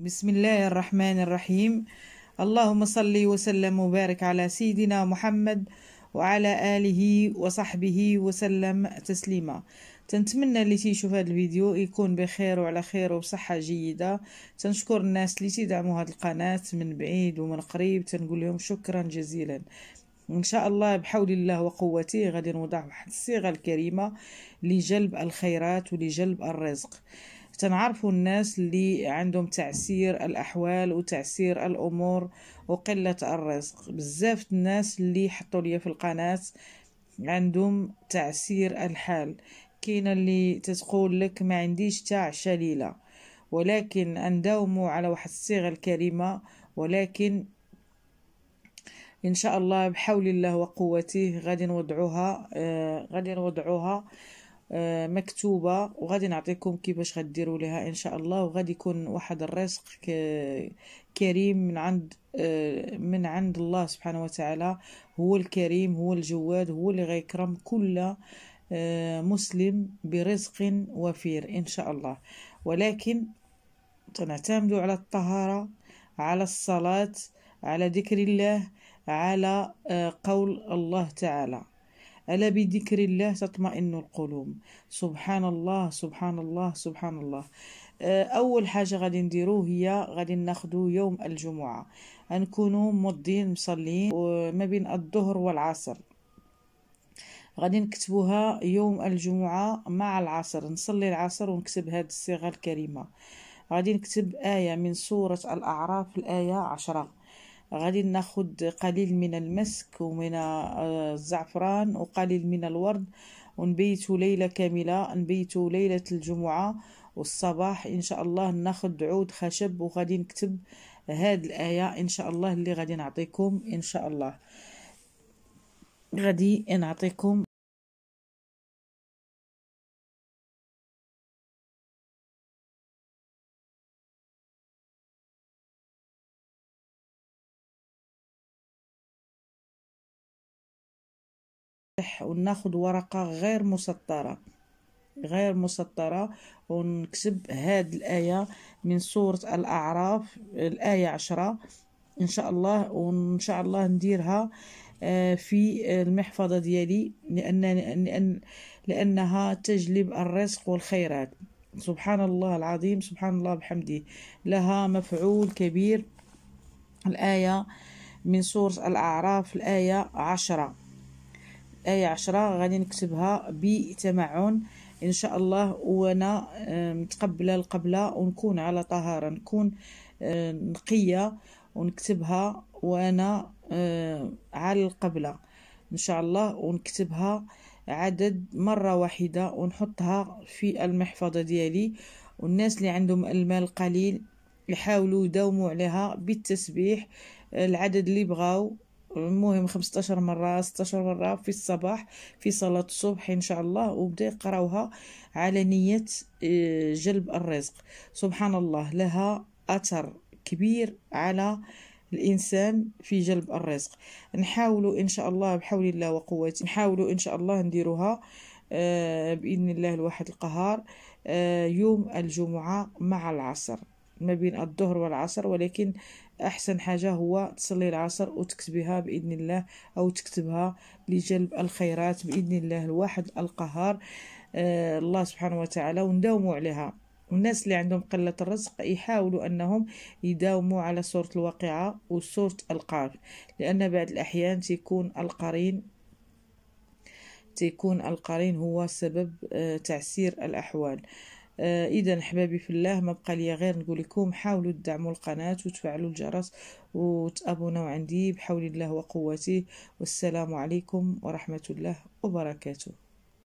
بسم الله الرحمن الرحيم. اللهم صل وسلم وبارك على سيدنا محمد وعلى آله وصحبه وسلم تسليما. تنتمنى اللي تيشوف هذا الفيديو يكون بخير وعلى خير وبصحة جيدة. تنشكر الناس اللي تدعموا هذه القناة من بعيد ومن قريب. تنقول لهم شكرا جزيلا. إن شاء الله بحول الله وقوته غادي نوضع واحد الصيغة الكريمة لجلب الخيرات ولجلب الرزق. تنعرفوا الناس اللي عندهم تعسير الأحوال وتعسير الأمور وقلة الرزق. بزاف الناس اللي حطوا لي في القناة عندهم تعسير الحال. كاين اللي تتقول لك ما عنديش تاع شليلة ولكن نداوموا على واحد الصيغة الكريمة ولكن إن شاء الله بحول الله وقوته غادي نوضعوها آه غادي نوضعوها. آه، مكتوبة وغادي نعطيكم كيفاش غديروا لها إن شاء الله. وغادي يكون واحد الرزق كريم من عند آه، من عند الله سبحانه وتعالى. هو الكريم هو الجواد هو اللي غيكرم كل آه، مسلم برزق وفير إن شاء الله. ولكن تنعتمدوا على الطهارة على الصلاة على ذكر الله على قول الله تعالى. ألا بذكر الله تطمئن القلوب؟ سبحان الله سبحان الله سبحان الله آه، أول حاجة غادي نديرو هي غادي ناخدو يوم الجمعة. نكونو مضين مصلين ما بين الظهر والعصر. غادي نكتبوها يوم الجمعة مع العصر. نصلي العصر ونكتب هذه الصيغة الكريمة. غادي نكتب آية من سورة الأعراف الآية عشرة. غادي ناخد قليل من المسك ومن الزعفران وقليل من الورد. ونبيتو ليلة كاملة نبيتو ليلة الجمعة والصباح. إن شاء الله ناخد عود خشب وغادي نكتب هاد الآية. إن شاء الله اللي غادي نعطيكم إن شاء الله. غادي نعطيكم وناخد ورقة غير مسطرة غير مسطرة ونكتب هاد الآية من سورة الأعراف الآية عشرة. إن شاء الله وإن شاء الله نديرها آه، في المحفظة ديالي لأن لأن لأنها تجلب الرزق والخيرات. سبحان الله العظيم سبحان الله بحمده. لها مفعول كبير. الآية من سورة الأعراف الآية عشرة. آية عشرة غادي نكتبها بتمعن إن شاء الله وأنا متقبلة القبلة ونكون على طهارة نكون نقية ونكتبها وأنا على القبلة. إن شاء الله ونكتبها عدد مرة واحدة ونحطها في المحفظة ديالي. والناس اللي عندهم المال قليل يحاولوا يداوموا عليها بالتسبيح العدد اللي بغاو. المهم 15 مرة 16 مرة في الصباح في صلاة الصبح إن شاء الله وبدأ يقرأوها على نية آه، جلب الرزق. سبحان الله لها أثر كبير على الإنسان في جلب الرزق. نحاولوا إن شاء الله بحول الله وقوته نحاولوا إن شاء الله نديروها آه، بإذن الله الواحد القهار آه، يوم الجمعة مع العصر ما بين الظهر والعصر ولكن أحسن حاجة هو تصلي العصر وتكتبها بإذن الله أو تكتبها لجلب الخيرات بإذن الله. الواحد القهار آه الله سبحانه وتعالى ونداوموا عليها. الناس اللي عندهم قلة الرزق يحاولوا أنهم يداوموا على سورة الواقعة وسورة القاف لأن بعض الأحيان تكون القرين تكون القرين هو سبب آه تعسير الأحوال. إذا أحبابي في الله ما بقى لي غير نقول لكم حاولوا تدعموا القناة وتفعلوا الجرس وتأبونوا عندي بحول الله وقوته. والسلام عليكم ورحمة الله وبركاته.